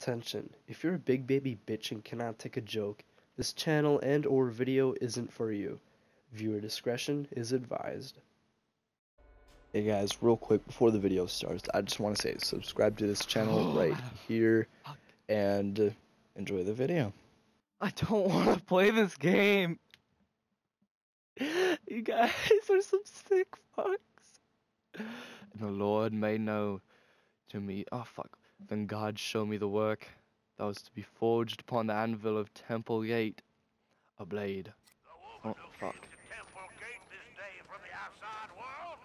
Attention, if you're a big baby bitch and cannot take a joke, this channel and or video isn't for you. Viewer discretion is advised. Hey guys, real quick before the video starts, I just want to say subscribe to this channel right here and uh, enjoy the video. I don't want to play this game. You guys are some sick fucks. And the Lord made know to me, oh fuck, then God showed me the work that was to be forged upon the anvil of Temple Gate, a blade. Oh fuck. Temple Gate this day from the outside world.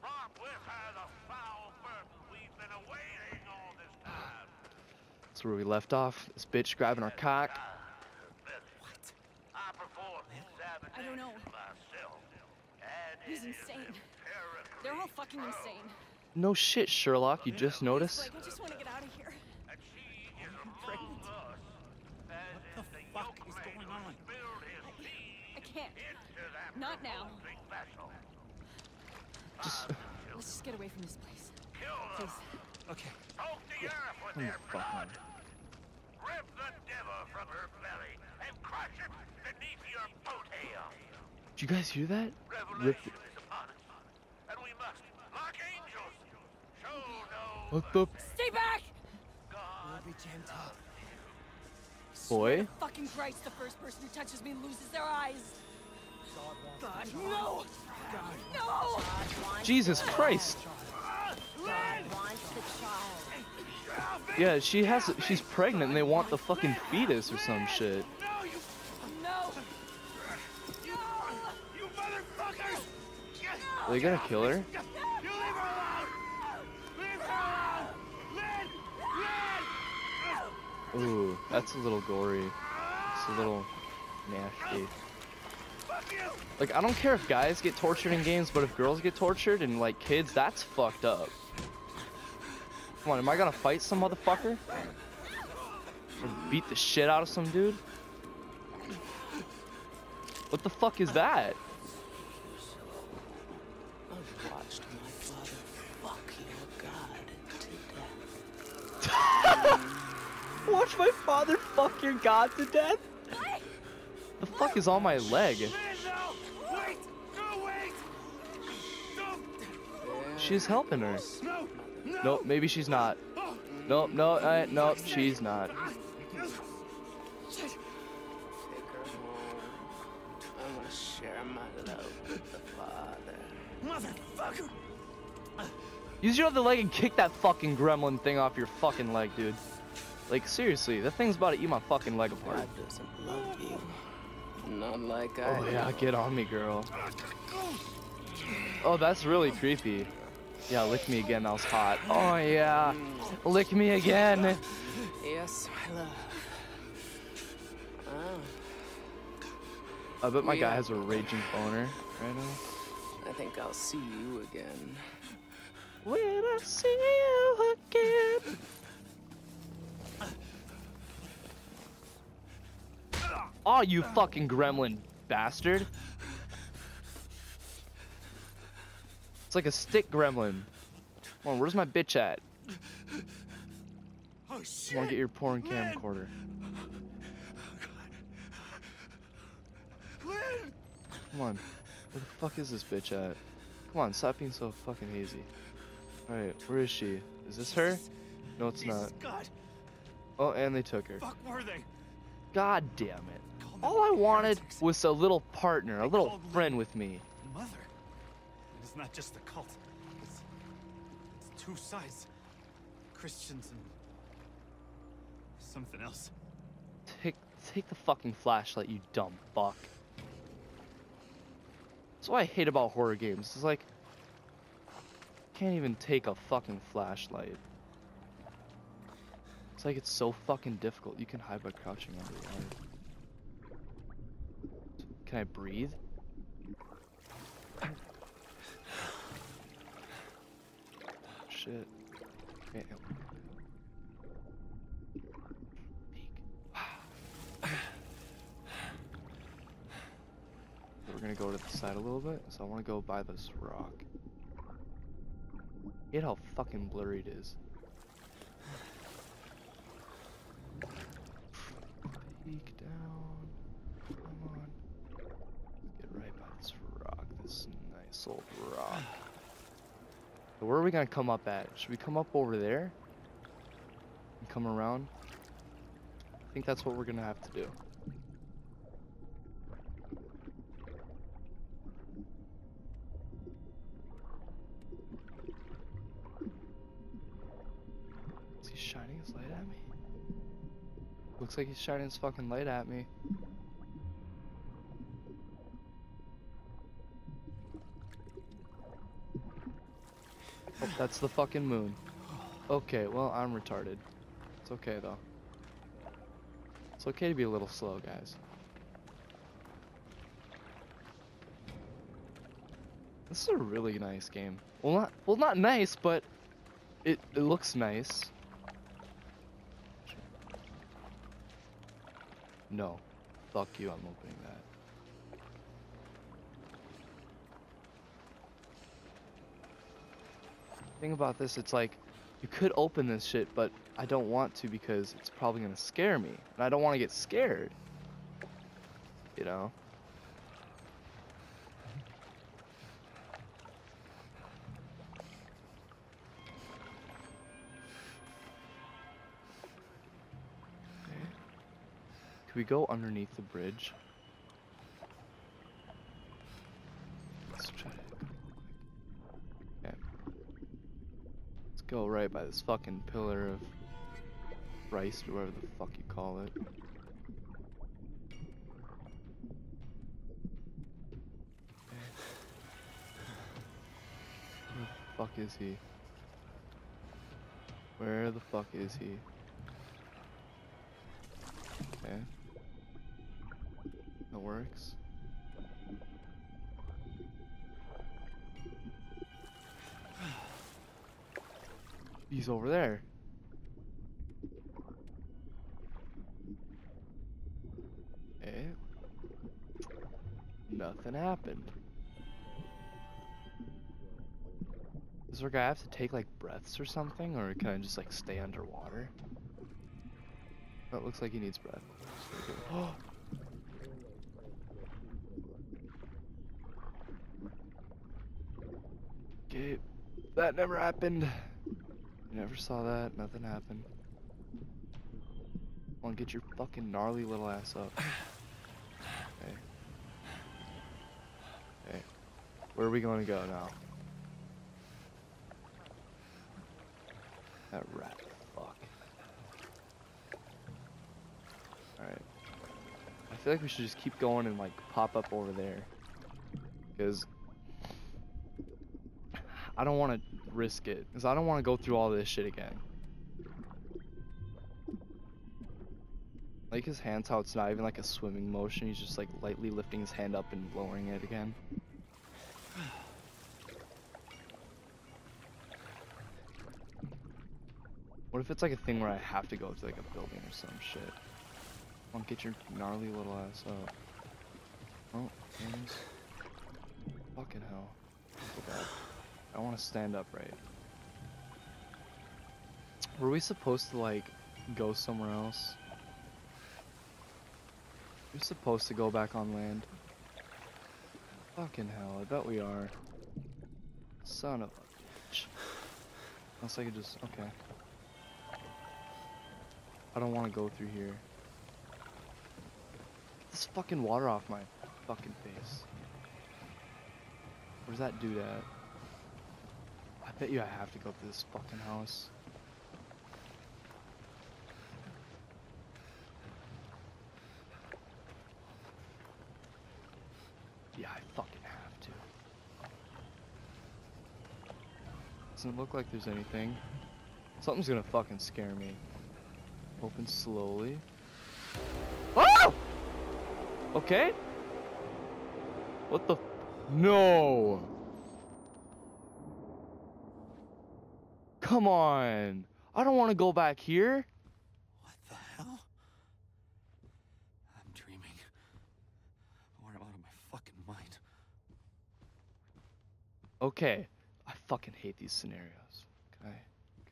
Brought with her the foul burden we've been awaiting all this time. That's where we left off. This bitch grabbing our cock. What? I performed the I don't know. myself. And He's insane. They're all fucking insane. No shit, Sherlock. You just noticed? Like, I just want to get out of here. that she pregnant. us. As What is the the fuck is going on? spilled I can't. Not now. Just. Let's just get away from this place. Please. Okay. Soak the earth with Oh, their fuck blood. man. Rip the devil from her belly and crush it beneath your boat hail. Did you guys hear that? Rip. Revelation is upon us, and we must, like angels, show no What the Stay back! God. Be gentle. boy? Fucking Christ, the first person who touches me loses their eyes. God, no! No! Jesus Christ! wants the child. Yeah, she has. She's pregnant, and they want the fucking fetus or some shit. No! You motherfuckers! Are they gonna kill her? You leave her Ooh, that's a little gory. It's a little nasty. Like, I don't care if guys get tortured in games, but if girls get tortured and like kids, that's fucked up. Come on, am I gonna fight some motherfucker? Or beat the shit out of some dude? What the fuck is that? Watch my father fuck your god to death? The fuck is on my leg? Lynn, no! Wait! No, wait! She's helping her. No! No! Nope, maybe she's not. Nope, no, uh, nope, she's not. Take her. I want to share my love with the father. Motherfucker! Use your other leg and kick that fucking gremlin thing off your fucking leg, dude. Like, seriously, that thing's about to eat my fucking leg apart. God doesn't love you. Not like I Oh yeah, get on me, girl. Oh, that's really creepy. Yeah, lick me again, that was hot. Oh yeah, lick me again. Yes, my love. Ah, I bet my We guy has a raging boner right now. I think I'll see you again. When I see you again. Oh, you fucking gremlin bastard. It's like a stick gremlin. Come on, where's my bitch at? Oh Come on, shit! get your porn camcorder. Lynn! Come on. Where the fuck is this bitch at? Come on, stop being so fucking hazy. Alright, where is she? Is this her? No, it's not. God! Oh, and they took her. Fuck were they? God damn it. All I wanted was a little partner, a little friend with me. Mother. It's not just a cult. It's, it's two sides. Christians and something else. Take, take the fucking flashlight, you dumb fuck. That's what I hate about horror games. It's like, can't even take a fucking flashlight. It's like it's so fucking difficult. You can hide by crouching under the light. Can I breathe? Shit. Okay. We're gonna go to the side a little bit, so I want to go by this rock. Hate how fucking blurry it is. Where are we gonna come up at? Should we come up over there? And come around? I think that's what we're gonna have to do. Is he shining his light at me? Looks like he's shining his fucking light at me. That's the fucking moon. Okay, well, I'm retarded. It's okay, though. It's okay to be a little slow, guys. This is a really nice game. Well, not well, not nice, but it it looks nice. No, fuck you. I'm opening that. Thing about this, it's like you could open this shit, but I don't want to because it's probably gonna scare me, and I don't want to get scared. You know. Could we go underneath the bridge? Let's try to go quick. Okay. Let's go right by this fucking pillar of Christ or whatever the fuck you call it. Where the fuck is he? Where the fuck is he? Okay. That works. He's over there. Okay. Nothing happened. Does our guy have to take like breaths or something, or can I just like stay underwater? Oh, looks like he needs breath. Oh! Okay, that never happened. Never saw that. Nothing happened. Come on, get your fucking gnarly little ass up. Okay. Okay. Where are we going to go now? That rat. Fuck. Alright. I feel like we should just keep going and like pop up over there. Because I don't want to risk it. Because I don't want to go through all this shit again. Like his hands how it's not even like a swimming motion. He's just like lightly lifting his hand up and lowering it again. What if it's like a thing where I have to go to like a building or some shit? Come on, get your gnarly little ass up. Oh, hands. Fucking hell. I want to stand upright. Were we supposed to like go somewhere else? We're supposed to go back on land. Fucking hell, I bet we are. Son of a bitch. Unless I could just, okay. I don't want to go through here. Get this fucking water off my fucking face. Where's that dude at? Bet you I have to go through this fucking house. Yeah, I fucking have to. Doesn't look like there's anything. Something's gonna fucking scare me. Open slowly. Oh! Okay. What the? No. Come on. I don't want to go back here. What the hell? I'm dreaming. Or I'm out of my fucking mind. Okay. I fucking hate these scenarios. Okay.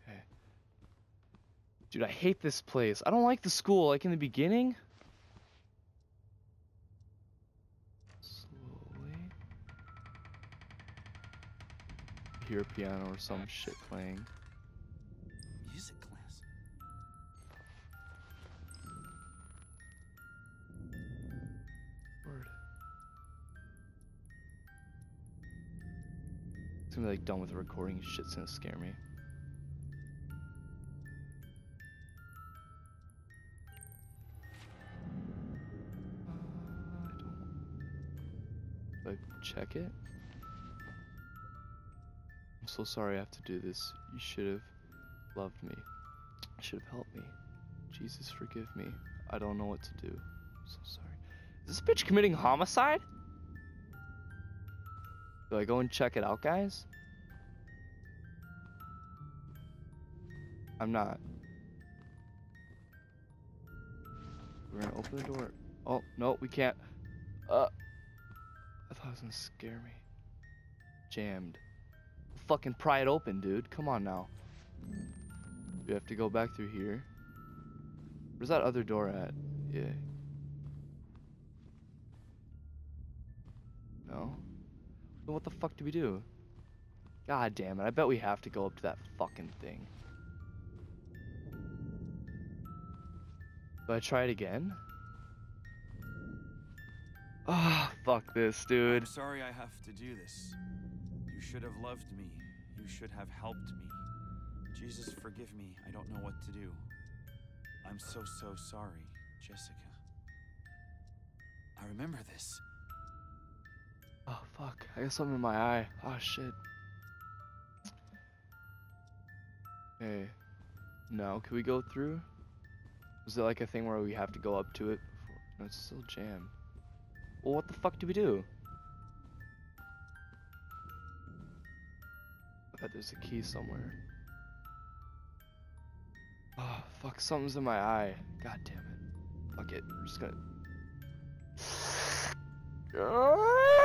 Okay. Dude, I hate this place. I don't like the school like in the beginning. Slowly. hear a piano or some shit playing. Be like done with the recording. Shit's gonna scare me. I don't. Like check it. I'm so sorry I have to do this. You should have loved me. Should have helped me. Jesus, forgive me. I don't know what to do. I'm so sorry. Is this bitch committing homicide? Do I go and check it out, guys? I'm not. We're gonna open the door. Oh, no, we can't. Uh. I thought it was gonna scare me. Jammed. Fucking pry it open, dude. Come on now. We have to go back through here. Where's that other door at? Yeah. No? What the fuck do we do? God damn it, I bet we have to go up to that fucking thing. Do I try it again? Ah, fuck this, dude. I'm sorry I have to do this. You should have loved me. You should have helped me. Jesus, forgive me. I don't know what to do. I'm so, so sorry, Jessica. I remember this. Oh fuck, I got something in my eye. Oh shit. Hey. No, can we go through? Was it like a thing where we have to go up to it before? No, it's still jammed. Well, what the fuck do we do? I bet there's a key somewhere. Oh, fuck, something's in my eye. God damn it. Fuck it, we're just gonna...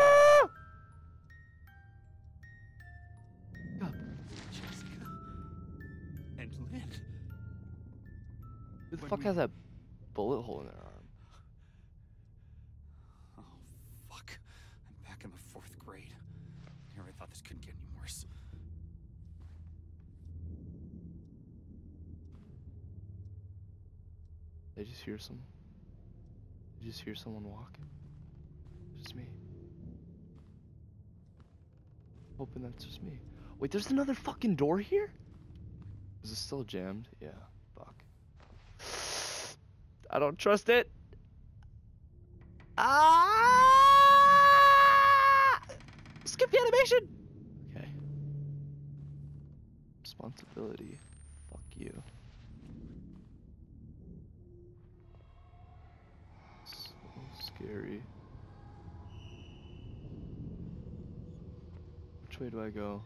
the fuck has that bullet hole in their arm? Oh, fuck. I'm back in the fourth grade. Here I thought this couldn't get any worse. I just hear some? I just hear someone walk? Just me. Hoping that's just me. Wait, there's another fucking door here? Is it still jammed? Yeah. I don't trust it. Ah! Skip the animation. Okay. Responsibility. Fuck you. So scary. Which way do I go?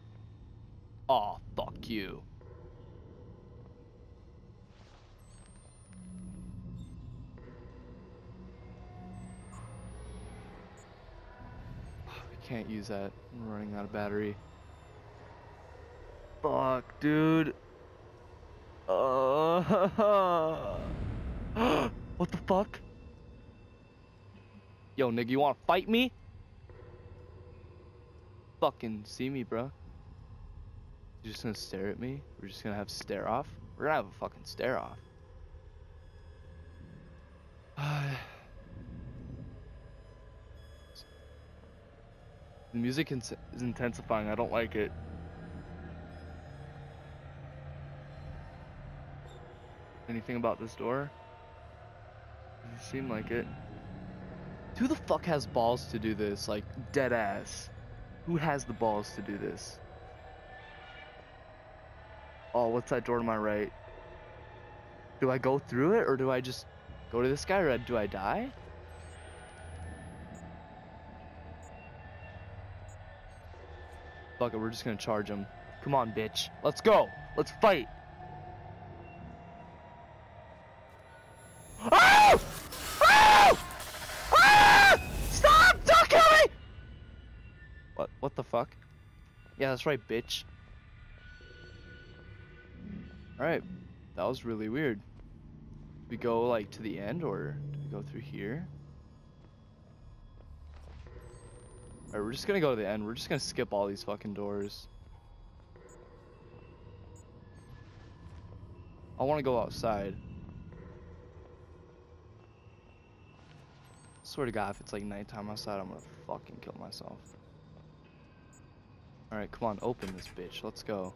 Aw, fuck you. Can't use that. I'm running out of battery. Fuck, dude. Uh, what the fuck? Yo, nigga, you wanna fight me? Fucking see me, bro. You just gonna stare at me? We're just gonna have stare off? We're gonna have a fucking stare off. the music is intensifying. I don't like it. Anything about this door? Doesn't seem like it. Who the fuck has balls to do this? Like, dead ass. Who has the balls to do this? Oh, what's that door to my right? Do I go through it or do I just go to this guy or do I die? Fuck it, we're just gonna charge him. Come on, bitch. Let's go. Let's fight. Oh! Oh! Ah! Stop! Don't kill me! What? What the fuck? Yeah, that's right, bitch. Alright, that was really weird. We go like to the end or do we go through here? Alright, we're just gonna go to the end. We're just gonna skip all these fucking doors. I wanna go outside. Swear to god, if it's like nighttime outside, I'm gonna fucking kill myself. Alright, come on, open this bitch. Let's go.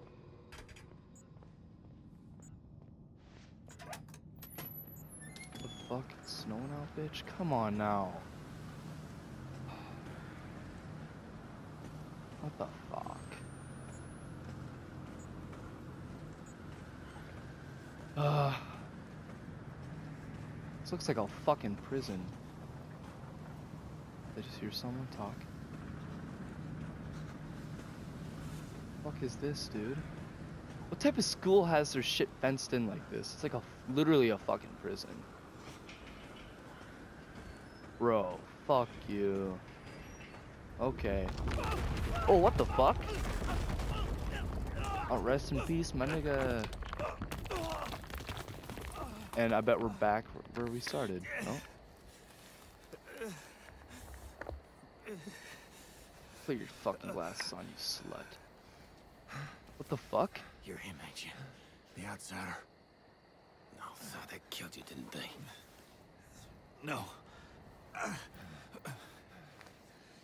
What the fuck? It's snowing out, bitch? Come on now. What the fuck? Uh, this looks like a fucking prison. I just hear someone talk. Fuck is this, dude? What type of school has their shit fenced in like this? It's like a literally a fucking prison. Bro, fuck you. Okay. Oh, what the fuck? Oh, rest in peace, my nigga. And I bet we're back where we started. No? Put your fucking glasses on, you slut. What the fuck? You're him, ain't you? The outsider. No, thought they killed you, didn't they? No.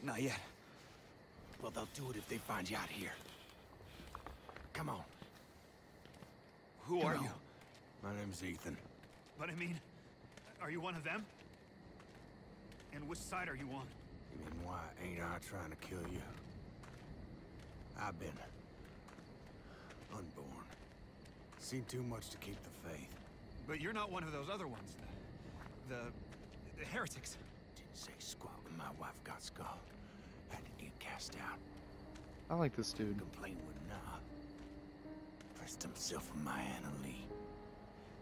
Not yet. Well, they'll do it if they find you out here. Come on. Who come are on. you? My name's Ethan. But I mean, are you one of them? And which side are you on? You mean why ain't I trying to kill you? I've been unborn. Seen too much to keep the faith. But you're not one of those other ones. The, the heretics. Say squat when my wife got skull. Had to get cast out. I like this dude. Complain with nah. Pressed himself on my Anna Lee.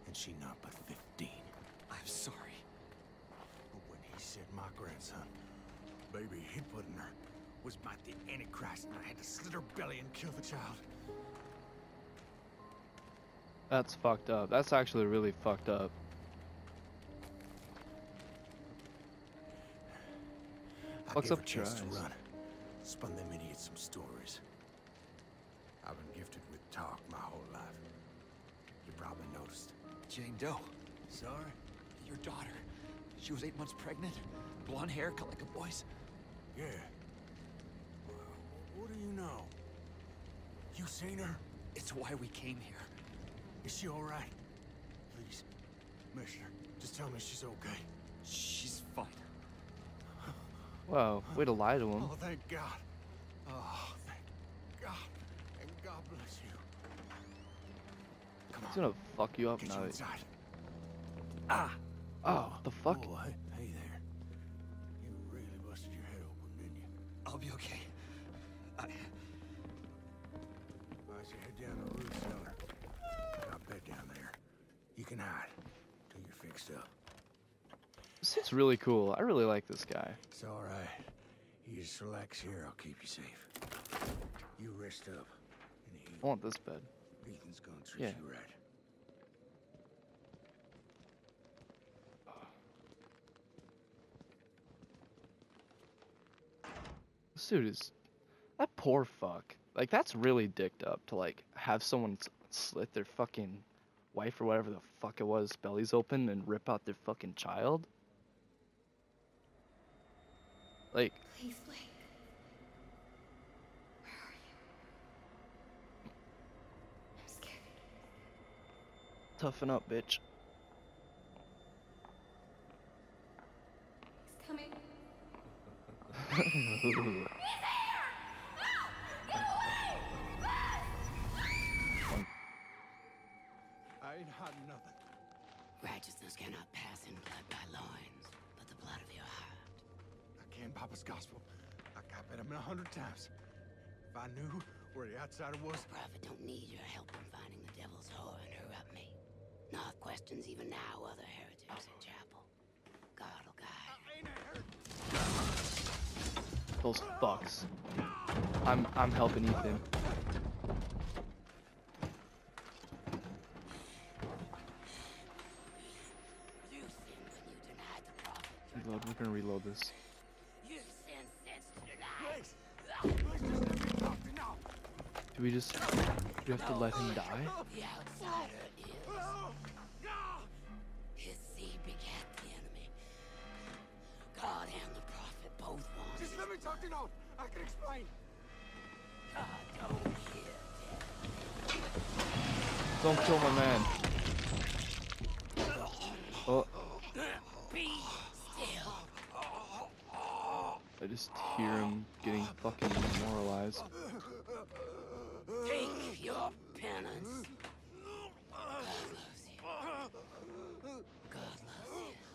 And she not but 15. I'm sorry. But when he said my grandson, baby he put in her, was about the Antichrist, and I had to slit her belly and kill the child. That's fucked up. That's actually really fucked up. I What's gave up her a chance to with your eyes? run. Spun them idiots some stories. I've been gifted with talk my whole life. You probably noticed. Jane Doe. Sorry? Your daughter. She was eight months pregnant. Blonde hair, cut like a boy's. Yeah. Well, what do you know? You seen her? It's why we came here. Is she all right? Please, Mister, just tell me she's okay. She's fine. Wow, way to lie to him. Oh, thank God. Oh, thank God. And God bless you. Come He's on, gonna fuck you up get now. you inside. Ah! Oh, the fuck? Oh, hey, hey there. You really busted your head open, didn't you? I'll be okay. I... I should head down to the root cellar. A bed down there. You can hide till you're fixed up. This dude's really cool. I really like this guy. It's all right. You just relax here. I'll keep you safe. You rest up. I want this bed. Ethan's gonna treat Yeah. you right. This dude is that poor fuck. Like that's really dicked up to like have someone slit their fucking wife or whatever the fuck it was bellies open and rip out their fucking child. Like Please, Blake. Where are you? I'm scared. toughen up, bitch. He's coming. I ain't had nothing. Righteousness cannot pass in blood by loins, I can Papa's gospel. I copied him a hundred times. If I knew where the outsider was, The Prophet don't need your help in finding the devil's whore and interrupt me. Knoth questions even now other heretics in chapel. God will guide. I ain't a Those fucks. I'm I'm helping Ethan. You sinned when you denied the prophet. Reload. We're gonna reload this. Do we just... Do we have to let him die? God and the prophet both want Just let me talk to. I can explain. God don't kill my man. Oh. I just hear him getting fucking demoralized.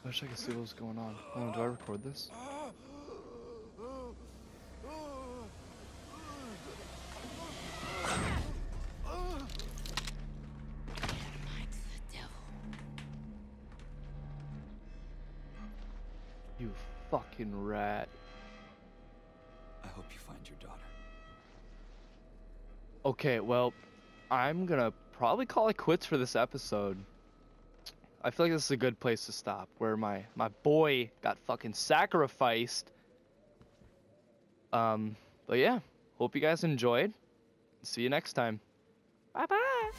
I wish I could see what was going on. Oh, do I record this? Mike's the devil. You fucking rat. I hope you find your daughter. Okay, well, I'm gonna probably call it quits for this episode. I feel like this is a good place to stop, where my my boy got fucking sacrificed. Um, but yeah, hope you guys enjoyed. See you next time. Bye bye.